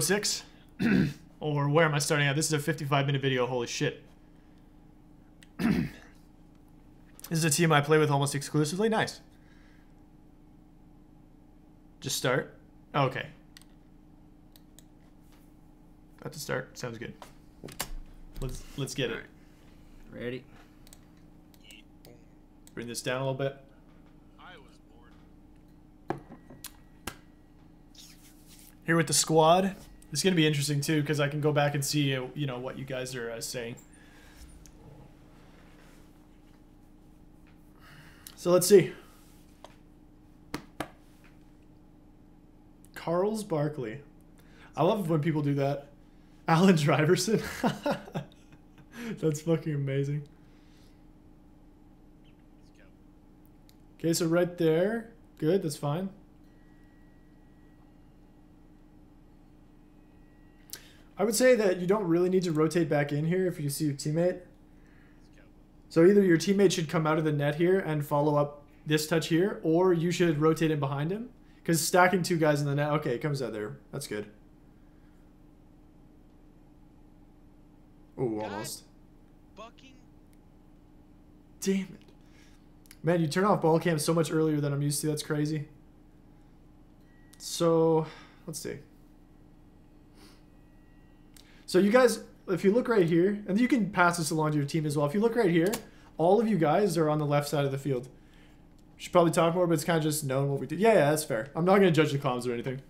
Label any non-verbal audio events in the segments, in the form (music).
06 (clears throat) or where am I starting at? This is a 55 minute video. Holy shit. (clears throat) this is a team I play with almost exclusively. Nice. Just start. Okay. About to start. Sounds good. Let's let's get it. Ready? Bring this down a little bit. I was bored. Here with the squad. It's gonna be interesting too because I can go back and see uh, you know what you guys are uh, saying. So let's see. Carl's Barkley. I love when people do that. (laughs) Alan Driverson. (laughs) That's fucking amazing. Okay, so right there. Good, that's fine. I would say that you don't really need to rotate back in here if you see your teammate. So either your teammate should come out of the net here and follow up this touch here, or you should rotate in behind him. Because stacking two guys in the net, okay, comes out there. That's good. Oh, almost. Damn it. Man, you turn off ball cam so much earlier than I'm used to. That's crazy. So, let's see. So you guys, if you look right here, and you can pass this along to your team as well. If you look right here, all of you guys are on the left side of the field. Should probably talk more, but it's kind of just knowing what we did. Yeah, yeah, that's fair. I'm not going to judge the comms or anything.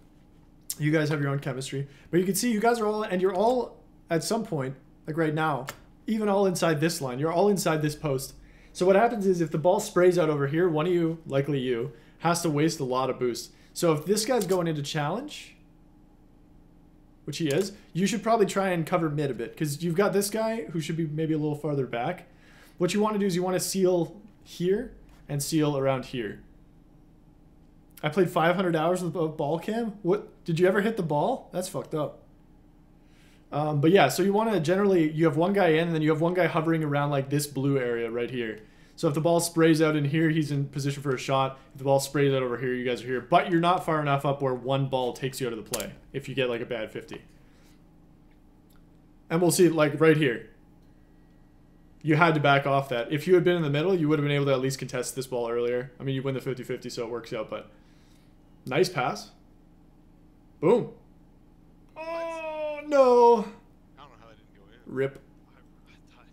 You guys have your own chemistry. But you can see you guys are all, and you're all, at some point, like right now, even all inside this line. You're all inside this post. So what happens is if the ball sprays out over here, one of you, likely you, has to waste a lot of boost. So if this guy's going into challenge, which he is, you should probably try and cover mid a bit because you've got this guy who should be maybe a little farther back. What you want to do is you want to seal here and seal around here. I played 500 hours with a ball cam. What did you ever hit the ball? That's fucked up. Um, but yeah, so you want to generally you have one guy in, and then you have one guy hovering around like this blue area right here. So if the ball sprays out in here, he's in position for a shot. If the ball sprays out over here, you guys are here. But you're not far enough up where one ball takes you out of the play if you get like a bad 50. And we'll see like right here. You had to back off that. If you had been in the middle, you would have been able to at least contest this ball earlier. I mean, you win the 50-50, so it works out, but nice pass. Boom. Oh, no. I don't know how that didn't go in. Rip. I, I thought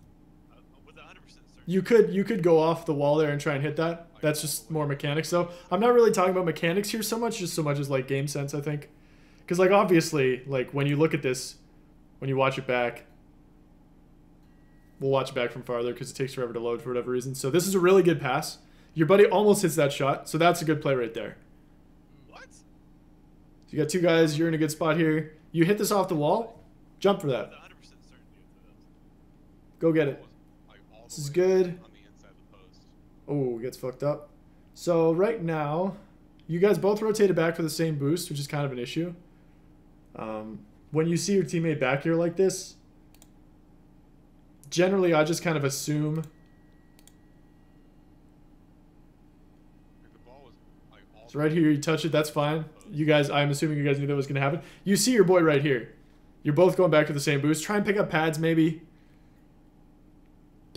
I, I was 100 percent certain. You could you could go off the wall there and try and hit that. That's just more mechanics. So I'm not really talking about mechanics here so much, just so much as like game sense. I think, because like obviously like when you look at this, when you watch it back, we'll watch it back from farther because it takes forever to load for whatever reason. So this is a really good pass. Your buddy almost hits that shot, so that's a good play right there. What? So you got two guys. You're in a good spot here. You hit this off the wall, jump for that. was 100 percent certain. Dude, Go get it. Was, like, all This is good. On the inside of the post. Oh, it gets fucked up. So right now, you guys both rotated back for the same boost, which is kind of an issue. Um, when you see your teammate back here like this, generally I just kind of assume. Like, the ball was like all. So right here, you touch it, that's fine. You guys, I'm assuming you guys knew that was going to happen. You see your boy right here. You're both going back to the same boost. Try and pick up pads maybe.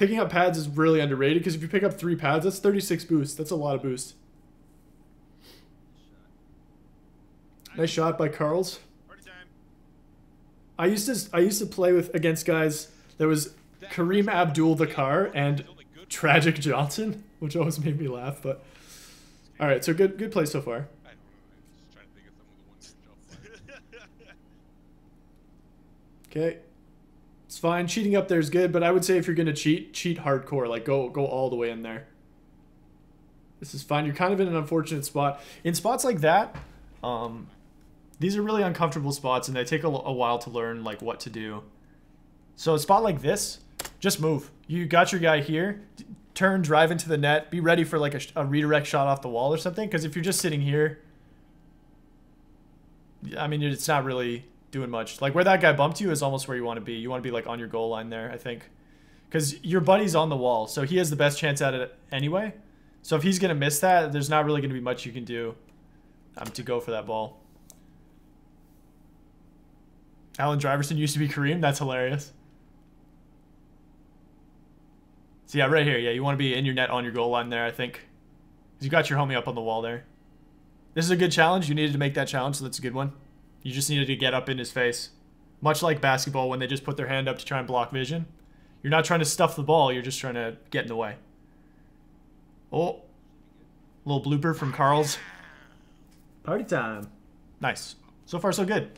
Picking up pads is really underrated because if you pick up three pads, that's 36 boost. That's a lot of boost. Nice shot by Carls. I used to I used to play with against guys that was Kareem Abdul Dakar it and was only good for- Tragic Johnson, which always made me laugh. But all right, so good good play so far. I don't know. I'm just trying to think of some of the ones that jump. Okay, it's fine. Cheating up there is good, but I would say if you're gonna cheat, cheat hardcore. Like go go all the way in there. This is fine. You're kind of in an unfortunate spot. In spots like that, um, these are really uncomfortable spots, and they take a while to learn like what to do. So a spot like this, just move. You got your guy here. Turn, drive into the net. Be ready for like a, a redirect shot off the wall or something. Because if you're just sitting here, I mean, it's not really doing much. Like where that guy bumped you is almost where you want to be. You want to be like on your goal line there, I think, because your buddy's on the wall, so he has the best chance at it anyway. So if he's gonna miss that, there's not really gonna be much you can do um, to go for that ball. Alan Driverson used to be Kareem. That's hilarious. So yeah, right here. Yeah, you want to be in your net on your goal line there, I think. You got your homie up on the wall there. This is a good challenge. You needed to make that challenge, so that's a good one. You just needed to get up in his face. Much like basketball when they just put their hand up to try and block vision. You're not trying to stuff the ball, you're just trying to get in the way. Oh. Little blooper from Carl's. Party time. Nice. So far, so good.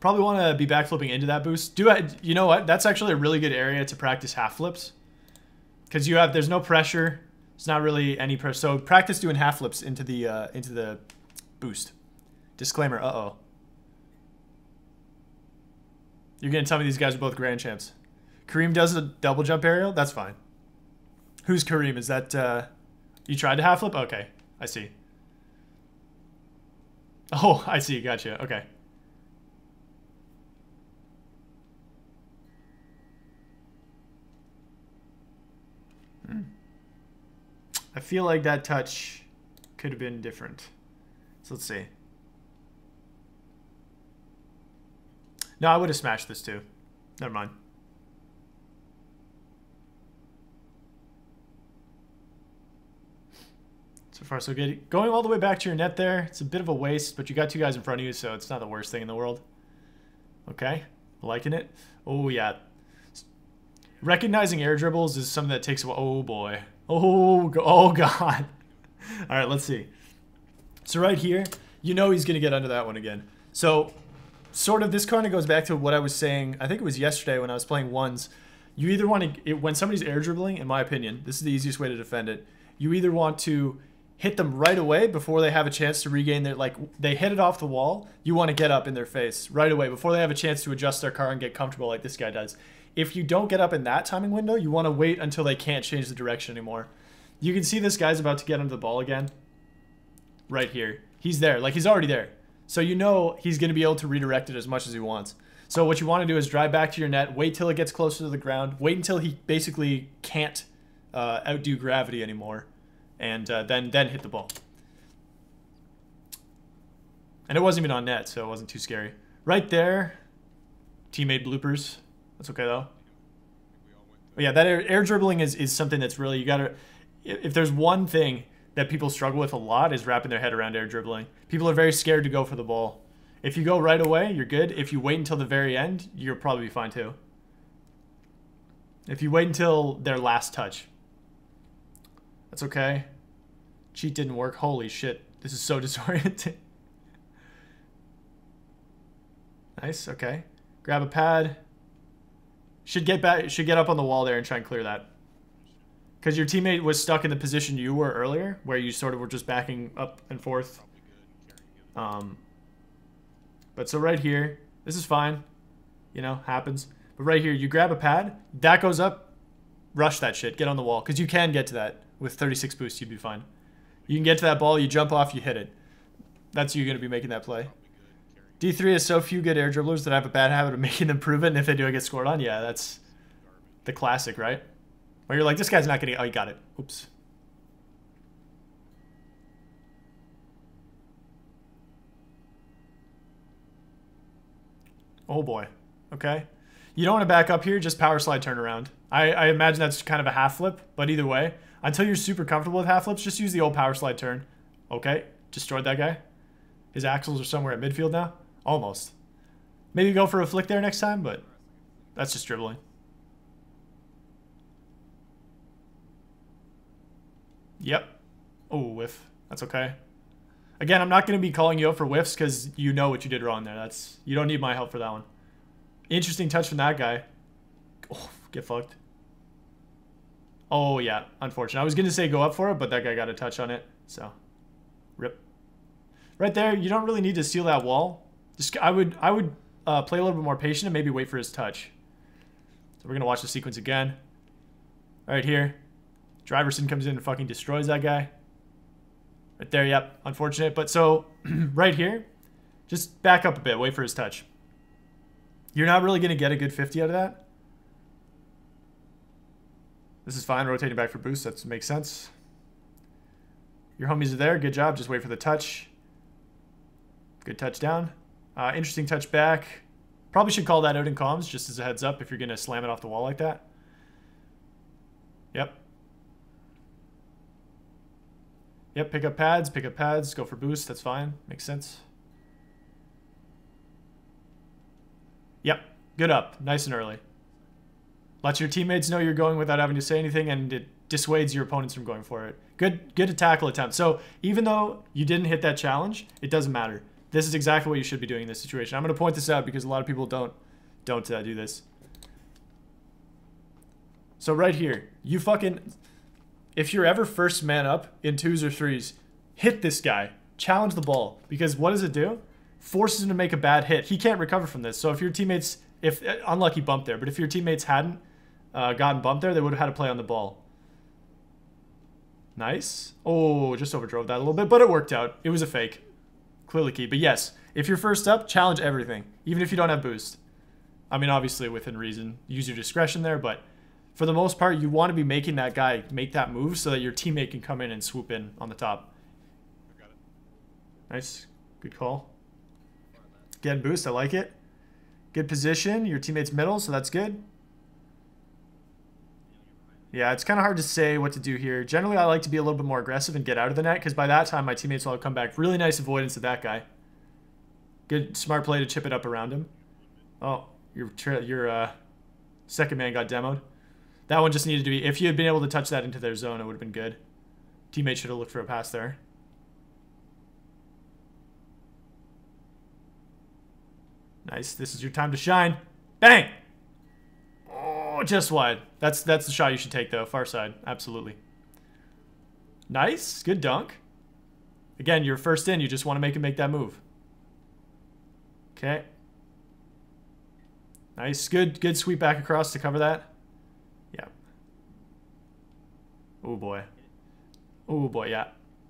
Probably want to be backflipping into that boost. Do I, you know what? That's actually a really good area to practice half flips. Because you have, there's no pressure. It's not really any pressure. So practice doing half flips into the, uh, into the boost. Disclaimer, uh-oh. You're going to tell me these guys are both grand champs. Kareem does a double jump aerial? That's fine. Who's Kareem? Is that, uh, you tried to half flip? Okay, I see. Oh, I see. Gotcha. Okay. I feel like that touch could have been different. So let's see. No, I would have smashed this too. Never mind. So far, so good. Going all the way back to your net there, it's a bit of a waste, but you got two guys in front of you, so it's not the worst thing in the world. Okay, liking it. Oh, yeah. Recognizing air dribbles is something that takes a while. Oh, boy. Oh, oh (laughs) God. All right, let's see. So right here, you know he's going to get under that one again. So sort of this kind of goes back to what I was saying. I think it was yesterday when I was playing ones. You either want to, when somebody's air dribbling, in my opinion, this is the easiest way to defend it. You either want to hit them right away before they have a chance to regain their, like, they hit it off the wall. You want to get up in their face right away before they have a chance to adjust their car and get comfortable like this guy does. If you don't get up in that timing window, you want to wait until they can't change the direction anymore. You can see this guy's about to get under the ball again. Right here. He's there. Like, he's already there. So you know he's going to be able to redirect it as much as he wants. So what you want to do is drive back to your net, wait till it gets closer to the ground, wait until he basically can't uh, outdo gravity anymore, and uh, then then hit the ball. And it wasn't even on net, so it wasn't too scary. Right there, teammate bloopers. That's okay though. But yeah, that air, air dribbling is, is something that's really, you gotta, if there's one thing that people struggle with a lot is wrapping their head around air dribbling. People are very scared to go for the ball. If you go right away, you're good. If you wait until the very end, you'll probably be fine too. If you wait until their last touch. That's okay. Cheat didn't work. Holy shit. This is so (laughs) disorienting. nice, okay. Grab a pad. Should get back should get up on the wall there and try and clear that. Because your teammate was stuck in the position you were earlier, where you sort of were just backing up and forth. Um, but so right here, this is fine. You know, happens. But right here, you grab a pad, that goes up, rush that shit, get on the wall. Because you can get to that. With 36 boosts, you'd be fine. You can get to that ball, you jump off, you hit it. That's you going to be making that play. D3 has so few good air dribblers that I have a bad habit of (laughs) making them prove it, and if they do, I get scored on. Yeah, that's the classic, right? Where you're like, this guy's not getting. Oh, you got it. Oops. Oh boy. Okay. You don't want to back up here, just power slide turnaround. I, I imagine that's kind of a half flip, but either way, until you're super comfortable with half flips, just use the old power slide turn. Okay, destroyed that guy. His axles are somewhere at midfield now. Almost. Maybe go for a flick there next time, but that's just dribbling. Yep. Oh, whiff. That's okay. Again, I'm not going to be calling you out for whiffs because you know what you did wrong there. That's You don't need my help for that one. Interesting touch from that guy. Oh, get fucked. Oh, yeah. Unfortunate. I was going to say go up for it, but that guy got a touch on it. So, rip. Right there, you don't really need to seal that wall. Just I would I would uh, play a little bit more patient and maybe wait for his touch. So we're going to watch the sequence again. Right here. Driverson comes in and fucking destroys that guy. Right there, yep. Unfortunate. But so, (clears throat) right here, just back up a bit. Wait for his touch. You're not really going to get a good 50 out of that. This is fine. Rotating back for boost. That makes sense. Your homies are there. Good job. Just wait for the touch. Good touchdown. Uh, interesting touch back. Probably should call that out in comms, just as a heads up if you're going to slam it off the wall like that. Yep. Yep, pick up pads, pick up pads, go for boost. That's fine. Makes sense. Yep, good up. Nice and early. Let your teammates know you're going without having to say anything, and it dissuades your opponents from going for it. Good, good tackle attempt. So even though you didn't hit that challenge, it doesn't matter. This is exactly what you should be doing in this situation. I'm going to point this out because a lot of people don't don't uh, do this. So right here, you fucking if you're ever first man up in twos or threes, hit this guy. Challenge the ball because what does it do? Forces him to make a bad hit. He can't recover from this. So if your teammates, if uh, unlucky bump there, but if your teammates hadn't uh, gotten bumped there, they would have had to play on the ball. Nice. Oh, just overdrove that a little bit, but it worked out. It was a fake. Clearly key. But yes, if you're first up, challenge everything, even if you don't have boost. I mean, obviously within reason. Use your discretion there, but for the most part, you want to be making that guy make that move so that your teammate can come in and swoop in on the top. I got it. Nice. Good call. Getting boost. I like it. Good position. Your teammate's middle, so that's good. Yeah, it's kind of hard to say what to do here. Generally, I like to be a little bit more aggressive and get out of the net because by that time, my teammates will have come back. Really nice avoidance of that guy. Good, smart play to chip it up around him. Oh, your your uh, second man got demoed. That one just needed to be. If you had been able to touch that into their zone, it would have been good. Teammate should have looked for a pass there. Nice. This is your time to shine. Bang! Just wide. That's that's the shot you should take though. Far side, absolutely. Nice, good dunk. Again, you're first in. You just want to make him make that move. Okay. Nice, good good sweep back across to cover that. Yeah. Oh boy. Oh boy, yeah.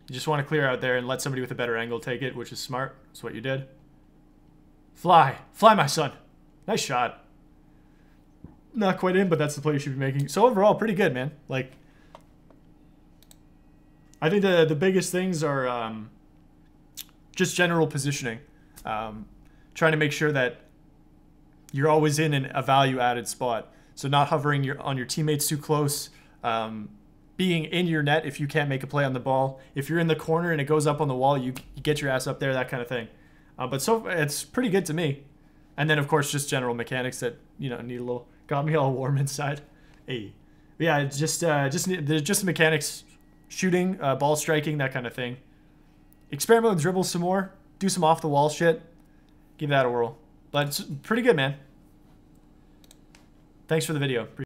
You just want to clear out there and let somebody with a better angle take it, which is smart. That's what you did. Fly. Fly, my son. Nice shot. Not quite in, but that's the play you should be making. So overall, pretty good, man. Like, I think the the biggest things are um, just general positioning. Um, trying to make sure that you're always in an, a value added spot. So not hovering your, on your teammates too close. Um, being in your net if you can't make a play on the ball. If you're in the corner and it goes up on the wall, you, you get your ass up there, that kind of thing. Uh, but so it's pretty good to me. And then of course just general mechanics that you know need a little got me all warm inside. Hey, but yeah, just uh, just there's just mechanics, shooting, uh, ball striking, that kind of thing. Experiment with dribbles some more. Do some off the wall shit. Give that a whirl. But it's pretty good, man. Thanks for the video.